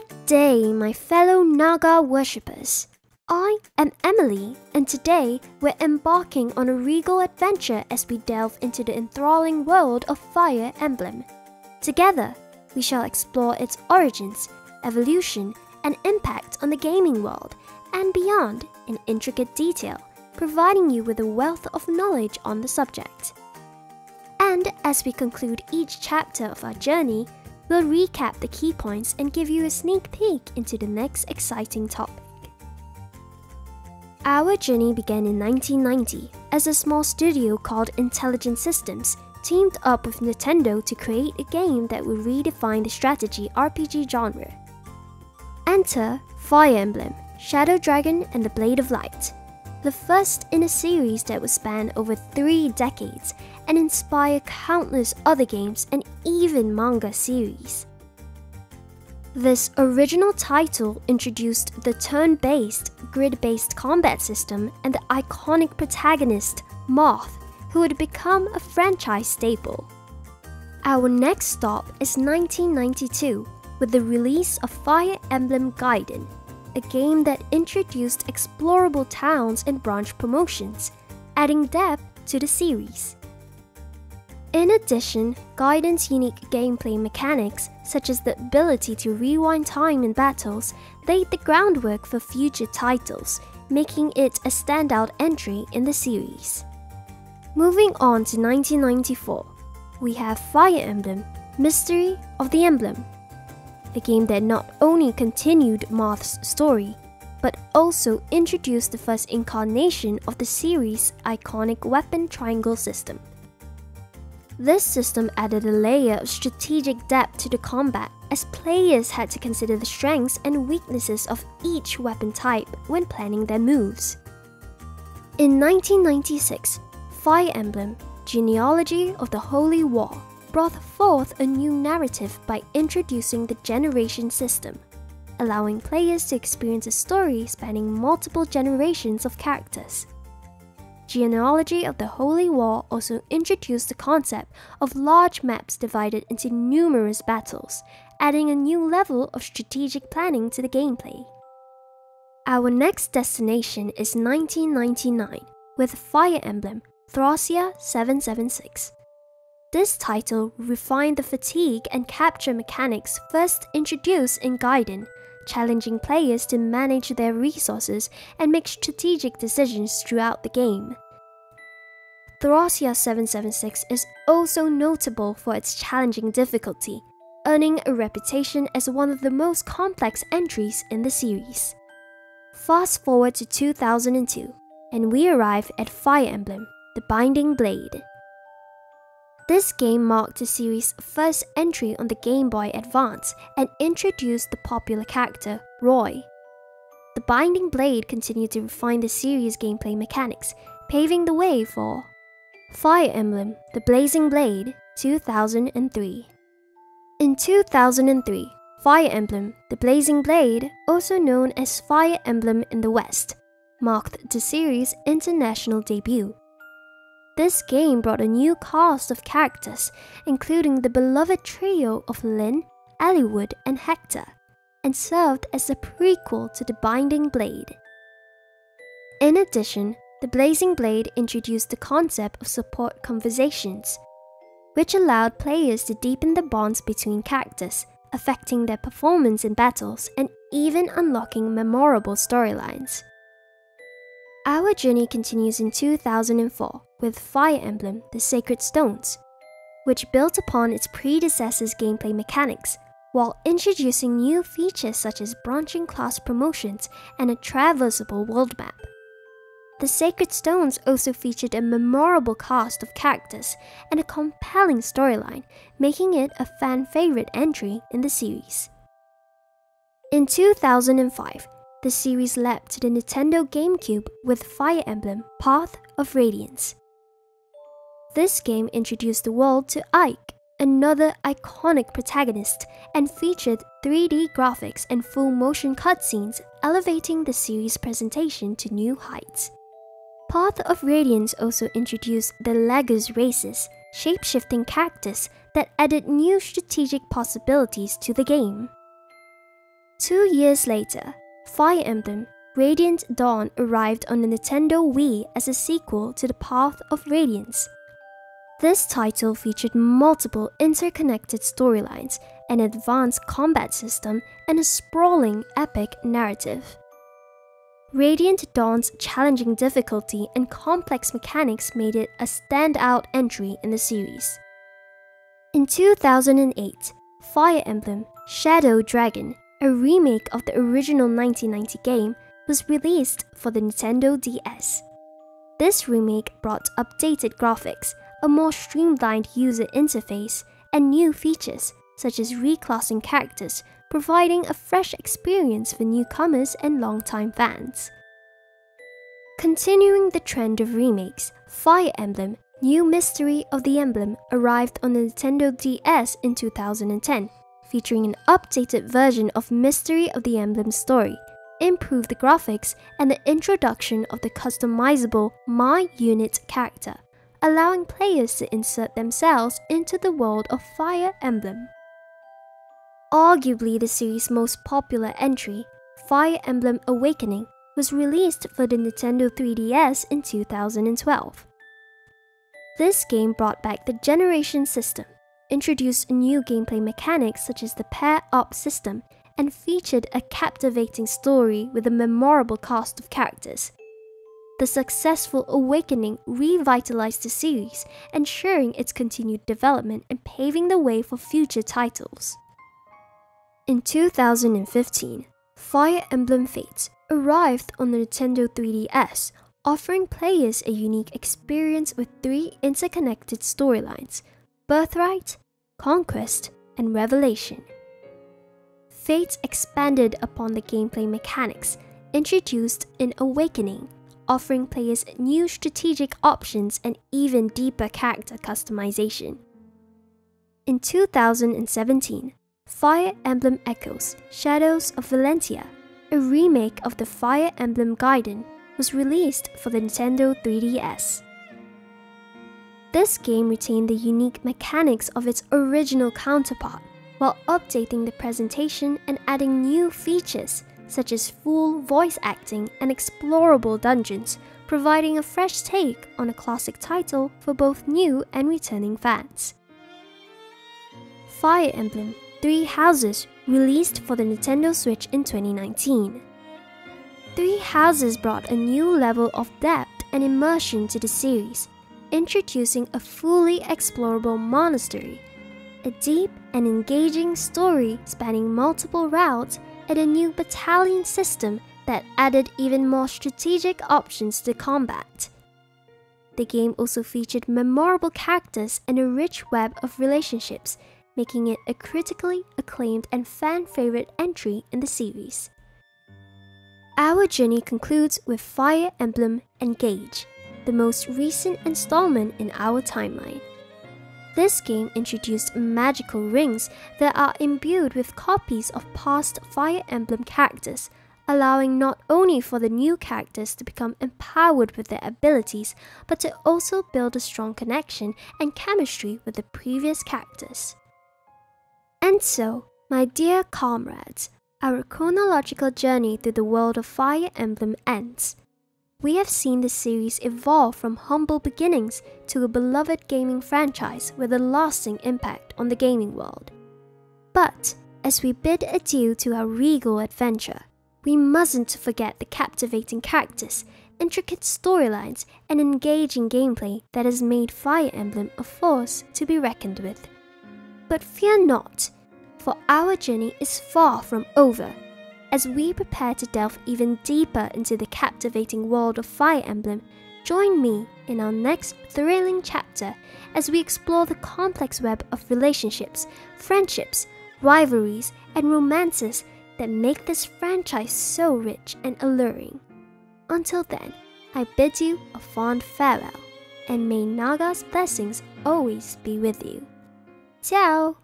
Good day, my fellow Naga worshippers. I am Emily, and today we're embarking on a regal adventure as we delve into the enthralling world of Fire Emblem. Together, we shall explore its origins, evolution, and impact on the gaming world and beyond in intricate detail, providing you with a wealth of knowledge on the subject. And as we conclude each chapter of our journey, we'll recap the key points and give you a sneak peek into the next exciting topic. Our journey began in 1990 as a small studio called Intelligent Systems teamed up with Nintendo to create a game that would redefine the strategy RPG genre. Enter Fire Emblem, Shadow Dragon, and the Blade of Light, the first in a series that would span over three decades and inspire countless other games and even manga series. This original title introduced the turn based, grid based combat system and the iconic protagonist, Marth, who would become a franchise staple. Our next stop is 1992 with the release of Fire Emblem Gaiden, a game that introduced explorable towns and branch promotions, adding depth to the series. In addition, Gaiden's unique gameplay mechanics, such as the ability to rewind time in battles, laid the groundwork for future titles, making it a standout entry in the series. Moving on to 1994, we have Fire Emblem Mystery of the Emblem, a game that not only continued Marth's story, but also introduced the first incarnation of the series' iconic weapon triangle system. This system added a layer of strategic depth to the combat, as players had to consider the strengths and weaknesses of each weapon type when planning their moves. In 1996, Fire Emblem Genealogy of the Holy War brought forth a new narrative by introducing the generation system, allowing players to experience a story spanning multiple generations of characters. Genealogy of the Holy War also introduced the concept of large maps divided into numerous battles, adding a new level of strategic planning to the gameplay. Our next destination is 1999 with Fire Emblem Thracia 776. This title refined the fatigue and capture mechanics first introduced in Gaiden, challenging players to manage their resources and make strategic decisions throughout the game. Thracia 776 is also notable for its challenging difficulty, earning a reputation as one of the most complex entries in the series. Fast forward to 2002, and we arrive at Fire Emblem The Binding Blade. This game marked the series' first entry on the Game Boy Advance and introduced the popular character, Roy. The Binding Blade continued to refine the series' gameplay mechanics, paving the way for Fire Emblem The Blazing Blade 2003. In 2003, Fire Emblem The Blazing Blade, also known as Fire Emblem in the West, marked the series' international debut. This game brought a new cast of characters, including the beloved trio of Lyn, Eliwood, and Hector, and served as a prequel to The Binding Blade. In addition, The Blazing Blade introduced the concept of support conversations, which allowed players to deepen the bonds between characters, affecting their performance in battles and even unlocking memorable storylines. Our journey continues in 2004 with Fire Emblem The Sacred Stones, which built upon its predecessor's gameplay mechanics while introducing new features such as branching class promotions and a traversable world map. The Sacred Stones also featured a memorable cast of characters and a compelling storyline, making it a fan favorite entry in the series. In 2005, the series leapt to the Nintendo GameCube with Fire Emblem Path of Radiance. This game introduced the world to Ike, another iconic protagonist, and featured 3D graphics and full motion cutscenes, elevating the series' presentation to new heights. Path of Radiance also introduced the Laguz races, shape-shifting characters that added new strategic possibilities to the game. Two years later, Fire Emblem Radiant Dawn arrived on the Nintendo Wii as a sequel to The Path of Radiance. This title featured multiple interconnected storylines, an advanced combat system, and a sprawling epic narrative. Radiant Dawn's challenging difficulty and complex mechanics made it a standout entry in the series. In 2008, Fire Emblem Shadow Dragon, a remake of the original 1990 game, was released for the Nintendo DS. This remake brought updated graphics, a more streamlined user interface, and new features such as reclassing characters providing a fresh experience for newcomers and longtime fans. Continuing the trend of remakes, Fire Emblem New Mystery of the Emblem arrived on the Nintendo DS in 2010, featuring an updated version of Mystery of the Emblem's story, improved graphics, and the introduction of the customizable My Unit character, allowing players to insert themselves into the world of Fire Emblem. Arguably the series' most popular entry, Fire Emblem Awakening was released for the Nintendo 3DS in 2012. This game brought back the Generation system, introduced new gameplay mechanics such as the pair up system, and featured a captivating story with a memorable cast of characters. The successful Awakening revitalized the series, ensuring its continued development and paving the way for future titles. In 2015, Fire Emblem Fates arrived on the Nintendo 3DS, offering players a unique experience with three interconnected storylines Birthright, Conquest, and Revelation. Fates expanded upon the gameplay mechanics introduced in Awakening, offering players new strategic options and even deeper character customization. In 2017, Fire Emblem Echoes Shadows of Valentia, a remake of the Fire Emblem Gaiden, was released for the Nintendo 3DS. This game retained the unique mechanics of its original counterpart while updating the presentation and adding new features such as full voice acting and explorable dungeons, providing a fresh take on a classic title for both new and returning fans. Fire Emblem Three Houses released for the Nintendo Switch in 2019. Three Houses brought a new level of depth and immersion to the series, introducing a fully explorable monastery, a deep and engaging story spanning multiple routes, and a new battalion system that added even more strategic options to combat. The game also featured memorable characters and a rich web of relationships making it a critically acclaimed and fan favorite entry in the series. Our journey concludes with Fire Emblem Engage, the most recent installment in our timeline. This game introduced magical rings that are imbued with copies of past Fire Emblem characters, allowing not only for the new characters to become empowered with their abilities, but to also build a strong connection and chemistry with the previous characters. And so, my dear comrades, our chronological journey through the world of Fire Emblem ends. We have seen the series evolve from humble beginnings to a beloved gaming franchise with a lasting impact on the gaming world. But as we bid adieu to our regal adventure, we mustn't forget the captivating characters, intricate storylines, and engaging gameplay that has made Fire Emblem a force to be reckoned with. But fear not, for our journey is far from over. As we prepare to delve even deeper into the captivating world of Fire Emblem, join me in our next thrilling chapter as we explore the complex web of relationships, friendships, rivalries, and romances that make this franchise so rich and alluring. Until then, I bid you a fond farewell, and may Naga's blessings always be with you. Ciao!